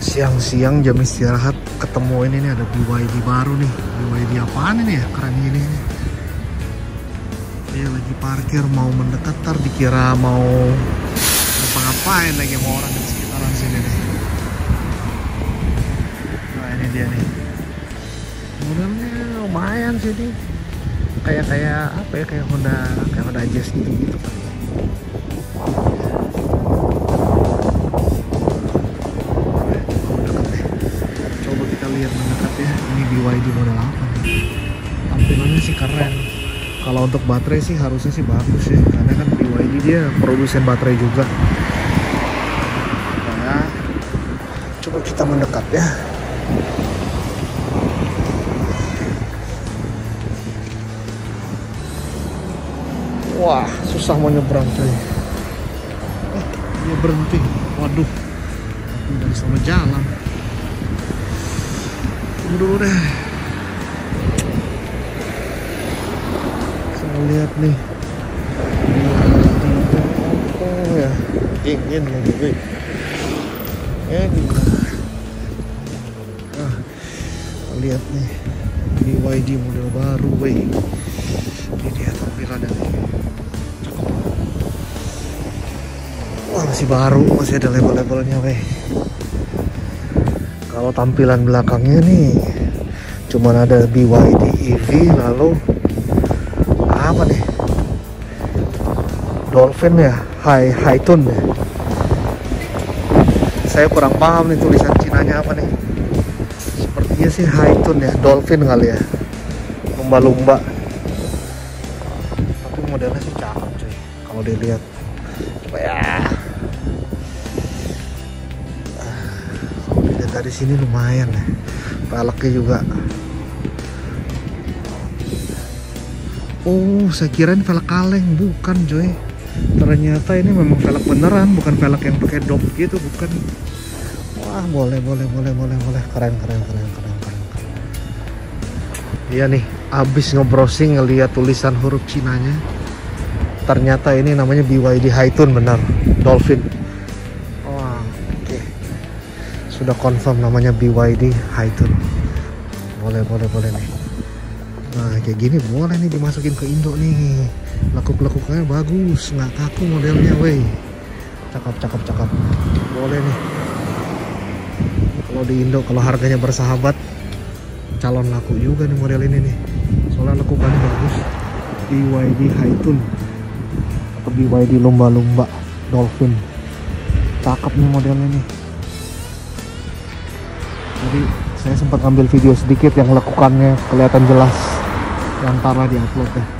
siang-siang jam istirahat ketemu ini nih ada BYD baru nih. BYD apaan ini ya? Keren gini nih. Dia lagi parkir mau mendekat tar dikira mau ngapa-ngapain lagi sama orang di sekitaran sini nih. Nah ini dia nih. Modelnya lumayan sih nih kayak kayak apa ya? Kayak Honda kayak Honda Jazz gitu gitu BYD model apa? Nih tampilannya sih keren. Kalau untuk baterai sih harusnya sih bagus ya karena kan BYD dia produsen baterai juga. Nah, coba kita mendekat ya. Wah susah mau nyebrang coy eh, dia berhenti. Waduh aku dari sama jalan tunggu dulu deh. Saya lihat nih. Oh ya. Dingin lagi wih eh gimana? Ah, lihat nih. BYD model baru wih ini dia tampilannya nih. Wah masih baru masih ada label-labelnya weh kalau tampilan belakangnya nih cuman ada BYD EV lalu apa nih? Dolphin ya? High High Tune ya? Saya kurang paham nih tulisan Cinanya apa nih. Sepertinya sih High Tune ya Dolphin kali ya. Lumba-lumba. Tapi modelnya sih cakep cuy. Kalau dilihat ya dari sini lumayan ya. Peleknya juga. Oh saya kira ini velg kaleng. Bukan coy ternyata ini memang velg beneran bukan velg yang pakai dop gitu bukan. Wah boleh boleh boleh boleh boleh. Keren keren keren keren keren, iya nih abis ngebrowsing ngeliat tulisan huruf Cinanya ternyata ini namanya BYD Haitun benar Dolphin sudah confirm namanya BYD Haitun. Boleh boleh boleh nih. Nah kayak gini boleh nih dimasukin ke Indo nih. Lekuk-lekuknya bagus nggak kaku modelnya weh cakep cakep cakep. Boleh nih. Kalau di Indo kalau harganya bersahabat calon laku juga nih model ini nih. Soalnya lekukannya bagus. BYD Haitun. Atau BYD lumba-lumba Dolphin. Cakep nih modelnya nih jadi saya sempat ambil video sedikit yang lekukannya kelihatan jelas yang ntar lah di upload deh